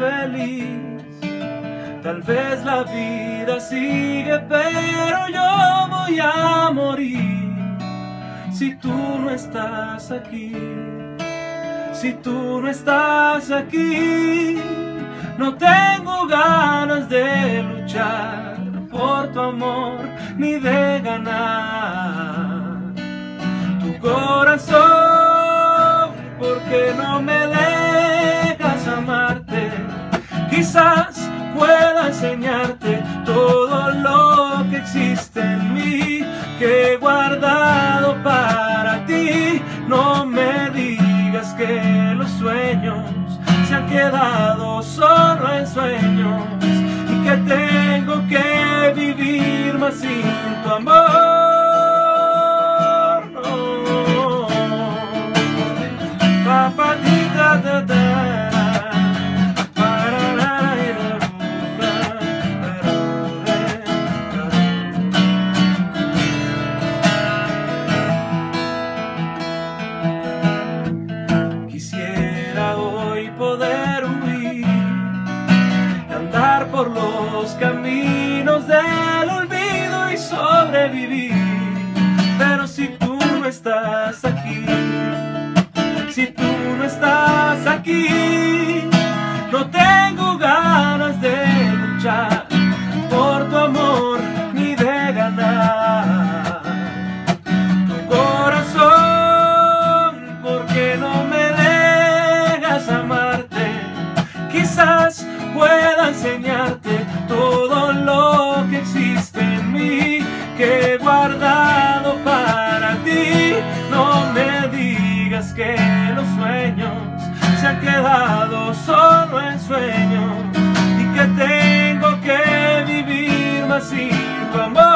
feliz. Tal vez la vida sigue, pero yo voy a morir si tú no estás aquí. Si tú no estás aquí, no tengo ganas de luchar por tu amor ni de ganar tu corazón. Porque no me dejas en mí que he guardado para ti. No me digas que los sueños se han quedado solo en sueños y que tengo que vivir más sin tu amor. No. Caminos del olvido y sobrevivir. Pero si tú no estás aquí, si tú no estás aquí, no tengo ganas de luchar por tu amor ni de ganar tu corazón, porque no me dejas amarte. Quizás pueda enseñarte todo quedado solo en sueños y que tengo que vivir más sin tu amor.